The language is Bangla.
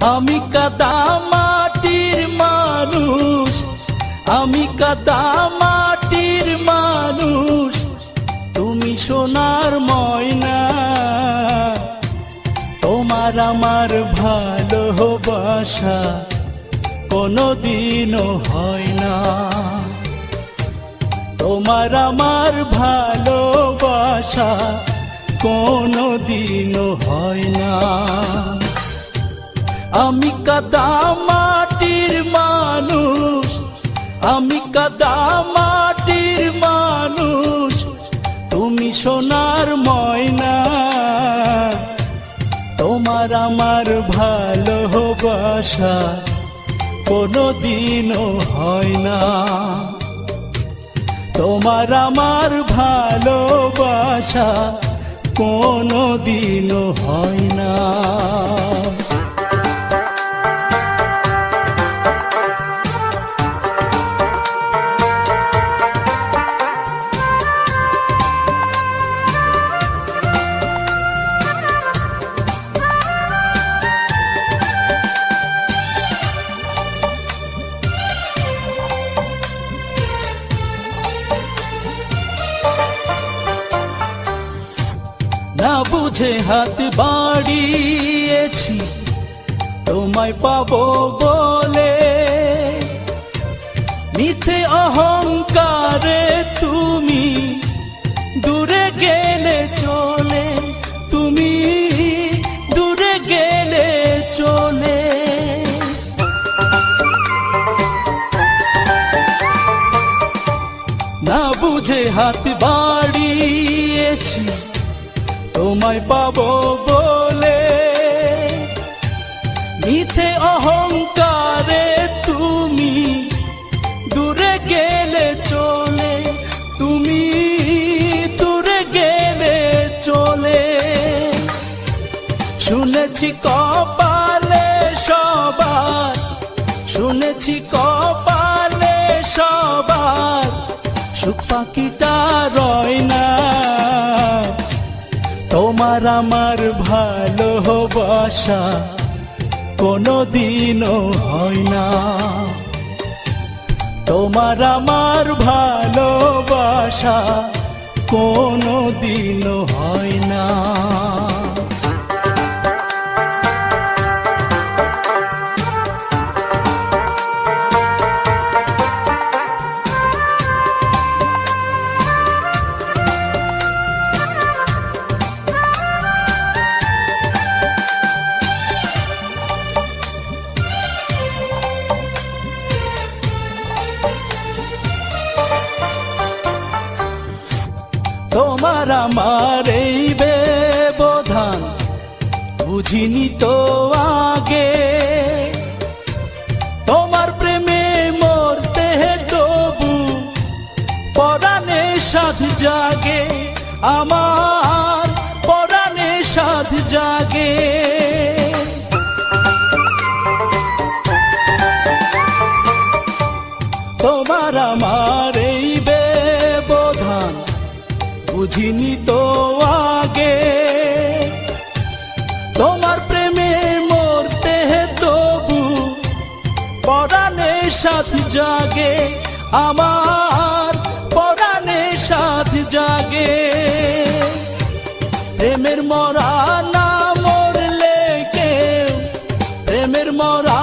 আমি কাদা মাটির মানুষ, আমি কাদা মাটির মানুষ, তুমি সোনার ময়না, তোমার আমার ভালোবাসা কোনোদিনও হয় না। তোমার আমার ভালোবাসা কোনোদিনও হয় না। আমি কাদা মাটির মানুষ, আমি কাদা মাটির মানুষ, তুমি সোনার ময়না। তোমার আমার ভালোবাসা কোনোদিনও হয় না। তোমার আমার ভালোবাসা কোনোদিনও হয় না। না বুঝে হাত বাড়িয়েছি। তোমায় পাবো বলে মিথে অহংকারে তুমি দূরে গেলে চলে, তুমি দূরে গেলে চলে। না বুঝে হাত বাড়িয়েছি। তোমায় পাবো বলে। মিথে অহংকারে তুমি দূরে গেলে চলে, তুমি দূরে গেলে চলে। শুনেছি কপালে সবার, শুনেছি কপালে সবার, সুখ পাখিটা রয় না। তোমার আমার ভালোবাসা কোনোদিনও হয় না। তোমার আমার ভালোবাসা কোনোদিনও হয় না। তোমার আমার এই ব্যবধান। বুঝিনি তো আগে। তোমার প্রেমে মরতে তবু পরাণে সাধ জাগে আমার। বুঝিনি তো আগে। তোমার প্রেমে মরতে তবু, পরাণে সাথ জাগে, আমার পরাণে সাথ জাগে। প্রেমের মরা না মরলে কেউ, প্রেমের মরা